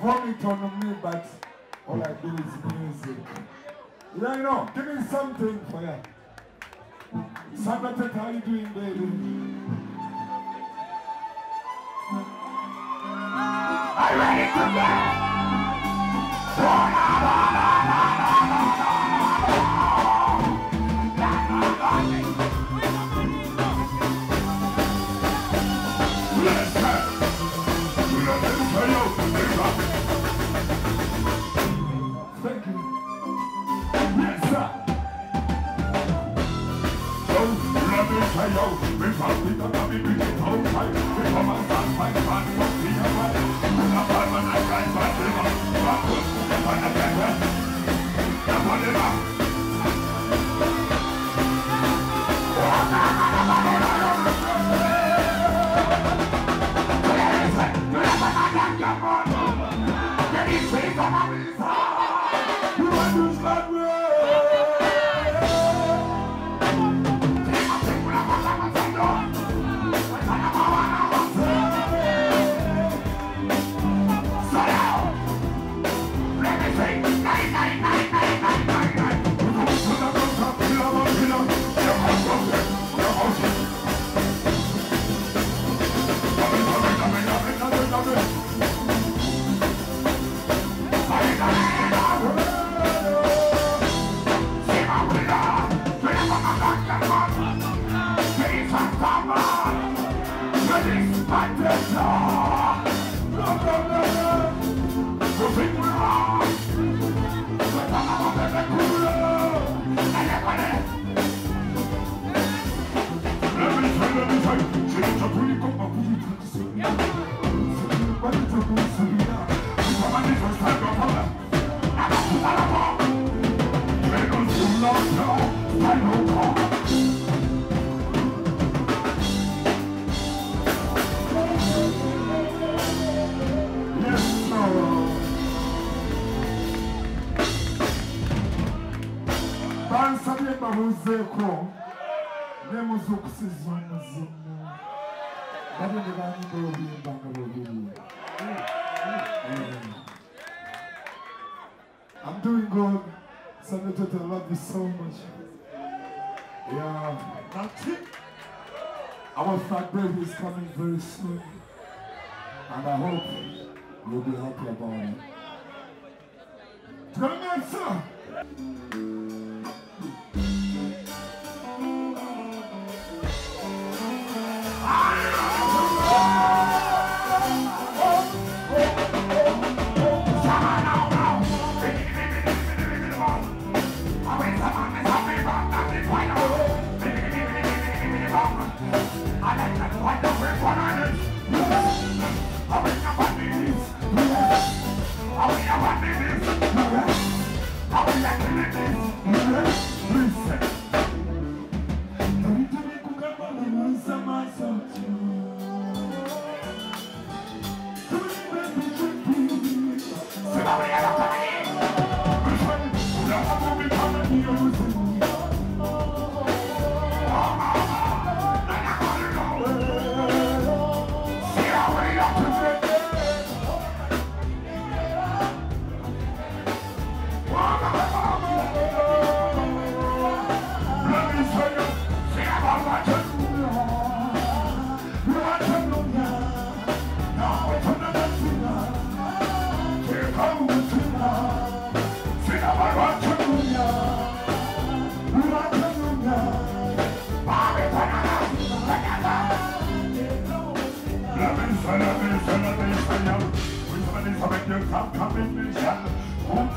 vomit on me, but all I do is music. Yeah, you know, give me something for you. Sabatet, how you doing, baby? Are you ready to go? I'm doing good. Senator, I love you so much. Yeah. Our fat baby is coming very soon. And I hope you'll be happy about it. Tell me, sir.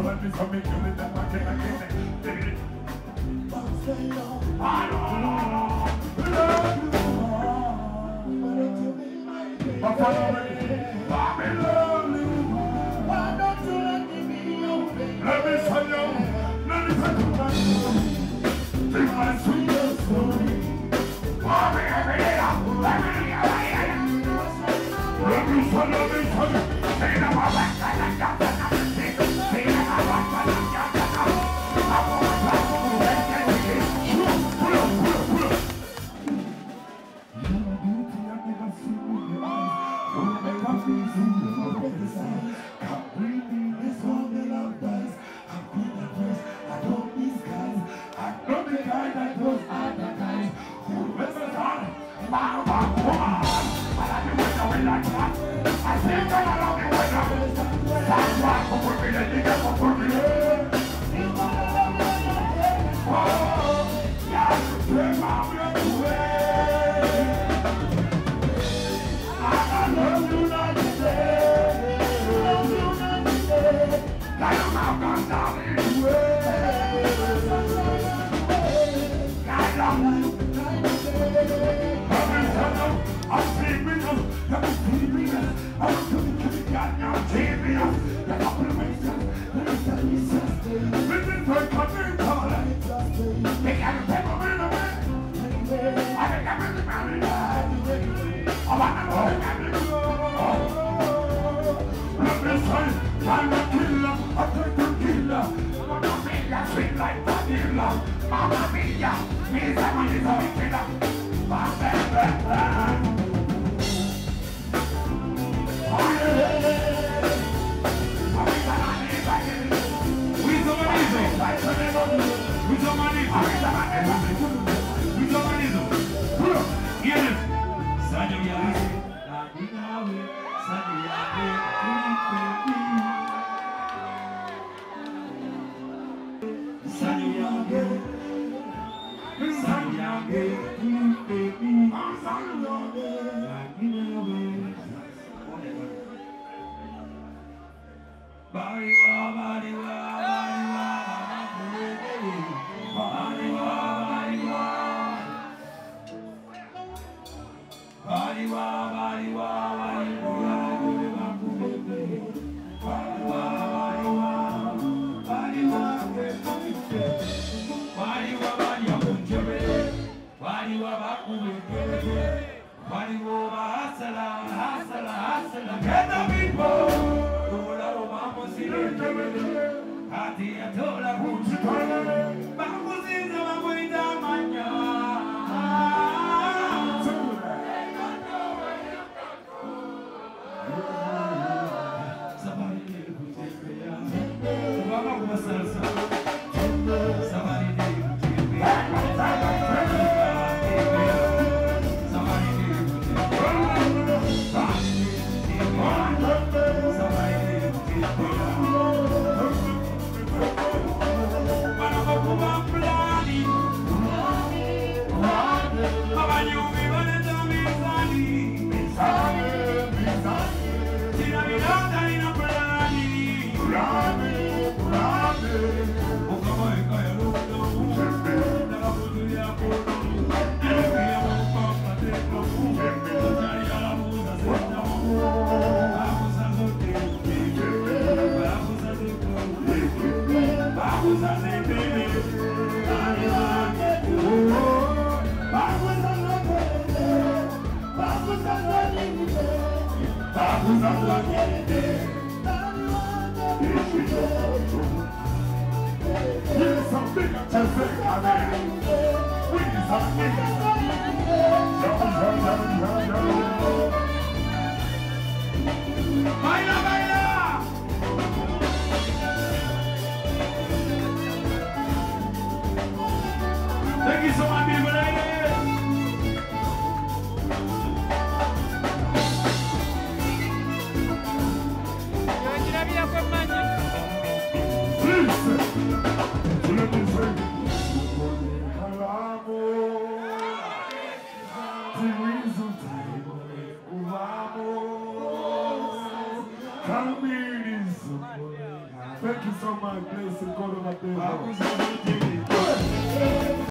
Someone be me, you live that I don't know. been like Babylon. Mamma mia, mi siamo di solitudine. Va sempre bene. Wisdom and reason. Wisdom and reason. Wisdom and reason. Mariwa, Mariwa, Mariwa, Mariwa, Mariwa, Mariwa, Mariwa, Mariwa, waliwa bakuwe waliwo bahasala hasala hasala get the people Hadi atola hutu Thank